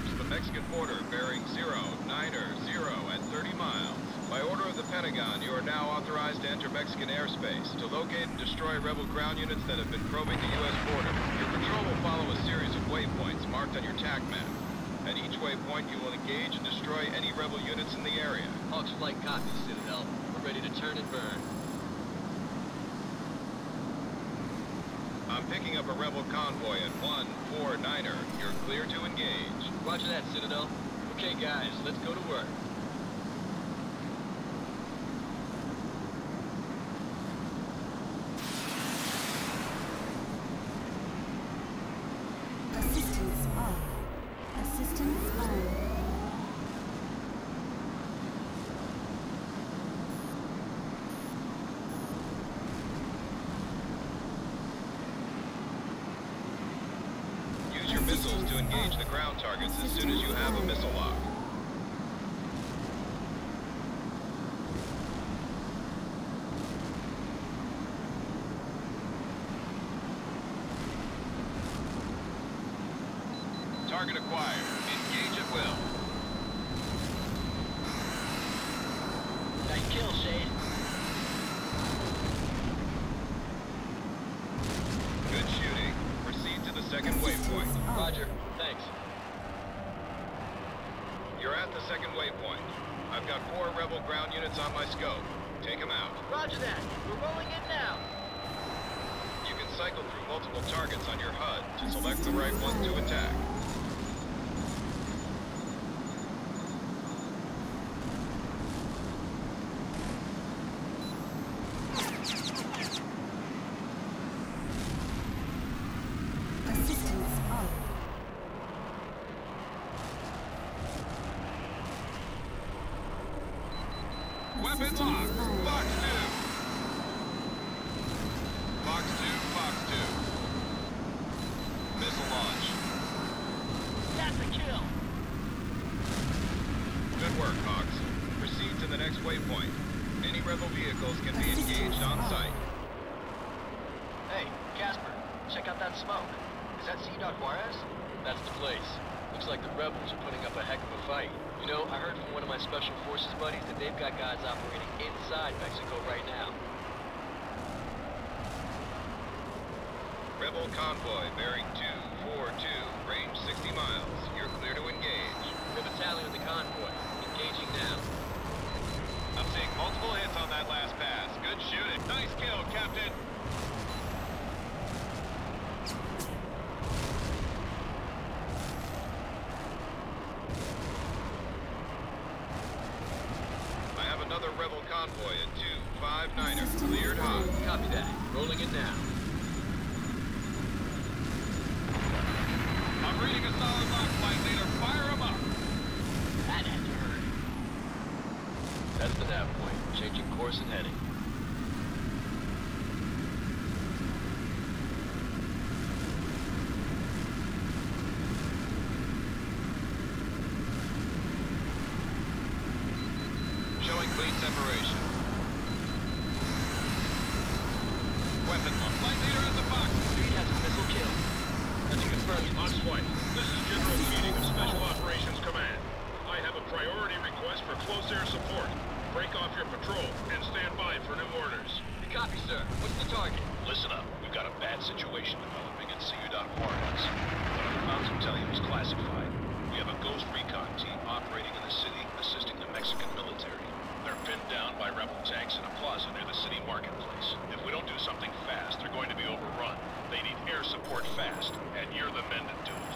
to the Mexican border bearing 0, 9er, 0 at 30 miles. By order of the Pentagon, you are now authorized to enter Mexican airspace to locate and destroy rebel ground units that have been probing the U.S. border. Your patrol will follow a series of waypoints marked on your TAC map. At each waypoint, you will engage and destroy any rebel units in the area. Hawks flight copy, Citadel. We're ready to turn and burn. I'm picking up a rebel convoy at 149er. You're clear to engage. Roger that, Citadel. Okay, guys, let's go to work. Assistance on. Assistance on. Use your missiles to engage the ground targets as soon as you have a missile lock. Target acquired. Engage at will. Nice kill, Shade. Good shooting. Proceed to the second waypoint. Assistance on. Roger. Thanks. You're at the second waypoint. I've got four rebel ground units on my scope. Take them out. Roger that. We're rolling in now. You can cycle through multiple targets on your HUD to select the right one to attack. Assistance on. Weapon Assistance locked. on. Fox 2. Fox 2, Fox 2. Missile launch. That's a kill. Good work, Hawks. Proceed to the next waypoint. Any rebel vehicles can be engaged on site. Hey, Casper, check out that smoke. Is that Ciudad Juarez? That's the place. Looks like the rebels are putting up a heck of a fight. You know, I heard from one of my special forces buddies that they've got guys operating inside Mexico right now. Rebel convoy bearing 242, range 60 miles. You're clear to engage. The battalion in the convoy, engaging now. I'm seeing multiple hits on that last pass. Good shooting. Nice kill, Captain. I have another rebel convoy at 259er, cleared hot. Copy that. Rolling in now. I'm reading a solid lock, flight leader. Fire him up. That had to hurt. That's the nav point. Changing course and heading. Showing clean separation. Weapon lock. Flight leader at the box. Speed has a missile kill. That's confirmed. Hawks Flight, this is General Keating of Special Operations Command. I have a priority request for close air support. Break off your patrol and stand by for new orders. Copy, sir. What's the target? Listen up. We've got a bad situation developing in Ciudad Juarez. What I'm about to tell you is classified. We have a ghost recon team operating in the city, assisting the Mexican military. They're pinned down by rebel tanks in a plaza near the city marketplace. If we don't do something fast, they're going to be overrun. They need air support fast, and you're the men to do it.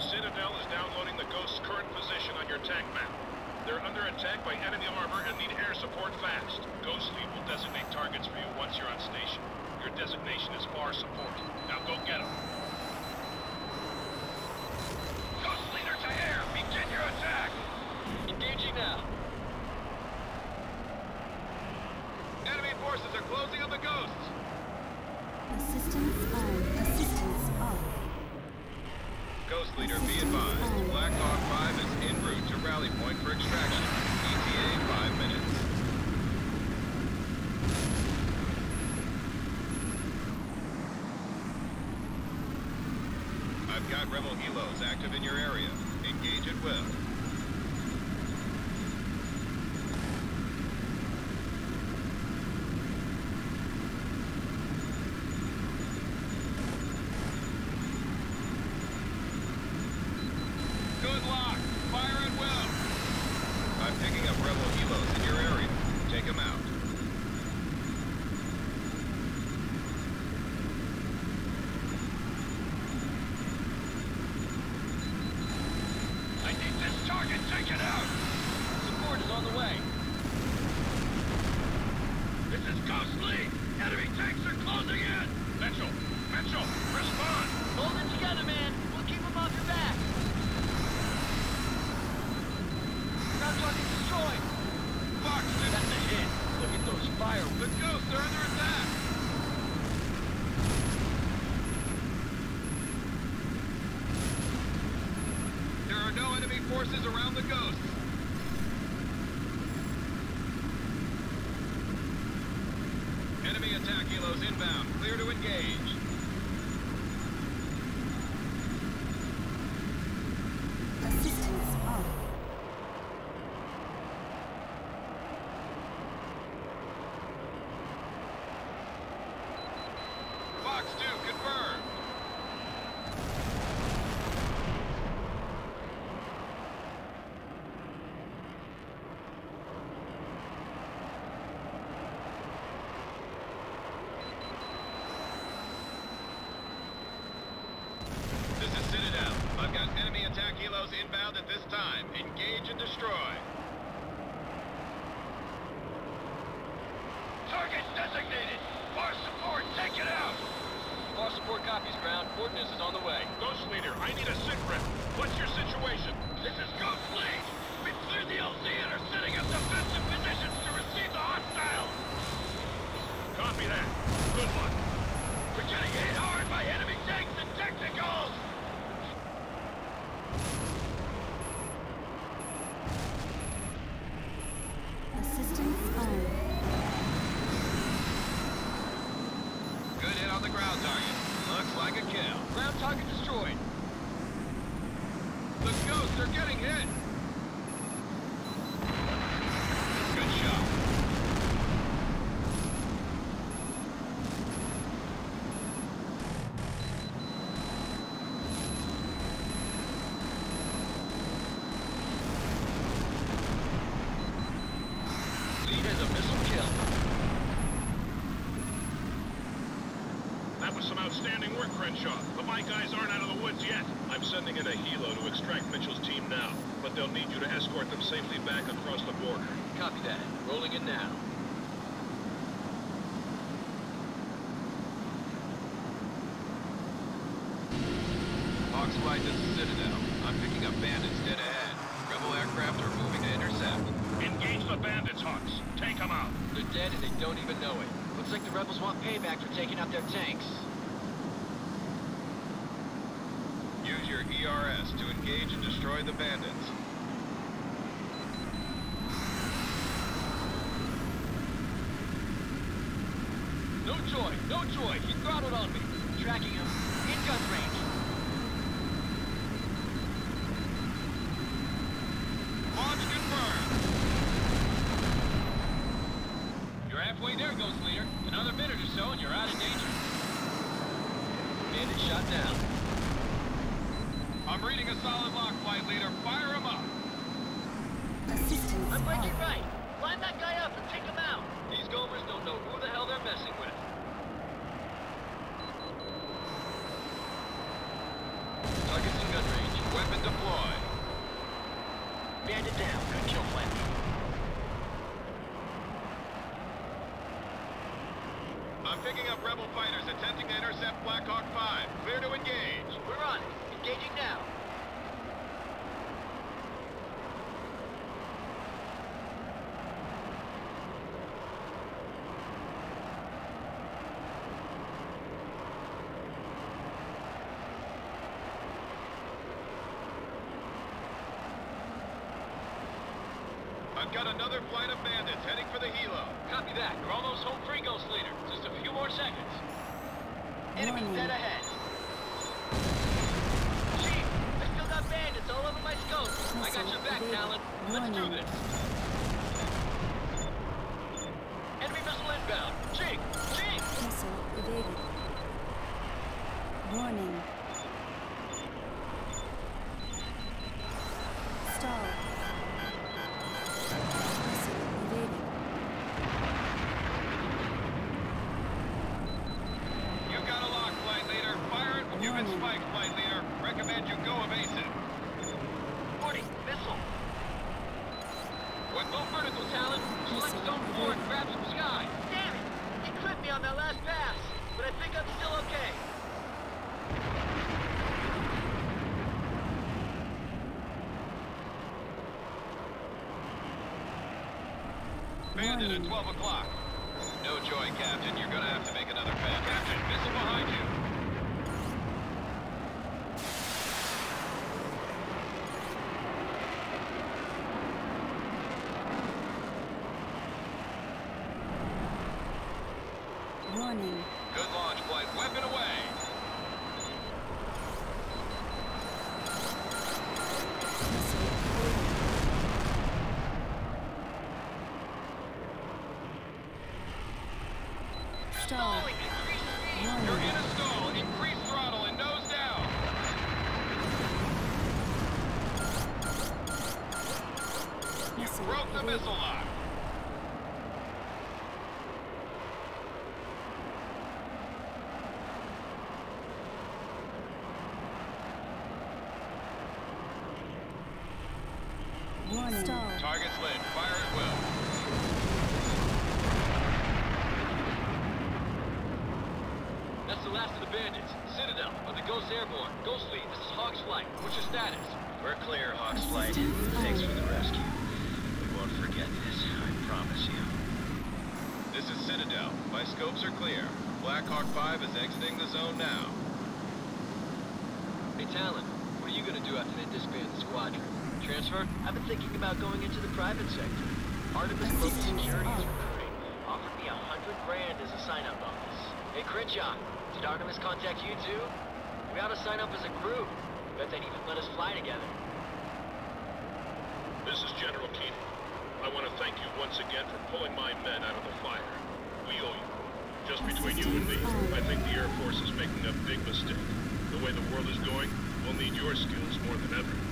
Citadel is downloading the Ghost's current position on your TAC map. They're under attack by enemy armor and need air support fast. Ghost Lead will designate targets for you once you're on station. Your designation is FAR support. Now go get them. Ghost Leader to air! Begin your attack! Engaging now. Enemy forces are closing on the ghosts. Assistance on. Assistance on. Ghost leader, be advised Hawk 5 is en route rally point for extraction. ETA 5 minutes. I've got rebel helos active in your area. Engage I'm picking up rebel helos in your area. Take them out. I need this target taken out! Support is on the way. This is Ghost Lead! Enemy tanks are closing in! Mitchell! Mitchell! Respond! Hold it together, man. We'll keep them off your back. Ground target destroyed. Fox, That's a hit. Look at those fire. the ghosts are under attack! There are no enemy forces around the ghosts. Enemy attack helos inbound. Clear to engage. Assistance off. Fox 2 confirmed. This is Citadel. I've got enemy attack helos inbound at this time. Engage and destroy. Target's designated! Far support, take it out! Far support copies ground. Ordnance is on the way. Ghost Leader, I need a sit rep. What's your situation? This is Ghost Lead! We've cleared the LZ and are setting up defensive positions to receive the hostiles! Copy that. Good luck. We're getting hit hard by enemy tanks and technicals! Assistance on. Good hit on the ground target. Looks like a kill. Ground target destroyed. The ghosts are getting hit. Good shot. Lead has a missile kill. That was some outstanding work, Crenshaw. But my guys aren't out of the woods yet. I'm sending in a helo to extract Mitchell's team now. But they'll need you to escort them safely back across the border. Copy that. Rolling in now. Hawks flight to Citadel. I'm picking up bandits dead ahead. Rebel aircraft are moving to intercept. Engage the bandits, Hawks. Take them out. They're dead and they don't even know it. Looks like the rebels want payback for taking out their tanks. Use your ERS to engage and destroy the bandits. No joy, no joy. He throttled on me. Tracking him. In gun range. Launch confirmed. You're halfway there, Ghost Leader. Another minute or so and you're out of danger. Bandit shot down. I'm reading a solid lock, flight leader. Fire him up. Assistance I'm breaking right. Line that guy up and take him out. These gomers don't know who the hell they're messing with. Target's in gun range. Weapon deployed. Bandit down. Good kill, Flint. I'm picking up rebel fighters attempting to intercept Black Hawk 5. Clear to engage. We're on it. Engaging now. I've got another flight of bandits heading for the helo. Copy that. You're almost home free, Ghost Leader. Just a few more seconds. Enemy dead ahead. Chief, I still got bandits all over my scope. I got your back, Talon. Let's do this. Enemy missile inbound. Chief, Chief! Missile evaded. Warning. Bandit at 12 o'clock. No joy, Captain. You're gonna have to make another bend. Captain, missile behind you. Warning. Good launch flight. Weapon away. You broke the missile Broke the evaded. missile lock. Warning. Stall. Target's lit. Fire at will. That's the last of the bandits. Citadel, of the Ghost Airborne. Ghost Lead, this is Hawk's Flight. What's your status? We're clear, Hawks Flight. Thanks for the rescue. We won't forget this, I promise you. This is Citadel. My scopes are clear. Black Hawk 5 is exiting the zone now. Hey, Talon, what are you gonna do after they disband the squadron? Transfer? I've been thinking about going into the private sector. Artemis Global Security is recruiting. Offered me a hundred grand as a sign-up bonus. Hey, Crenshaw, did Artemis contact you too? We ought to sign up as a crew. Bet they'd even let us fly together. This is General Keating. I want to thank you once again for pulling my men out of the fire. We owe you. Just between you and me, I think the Air Force is making a big mistake. The way the world is going, we'll need your skills more than ever.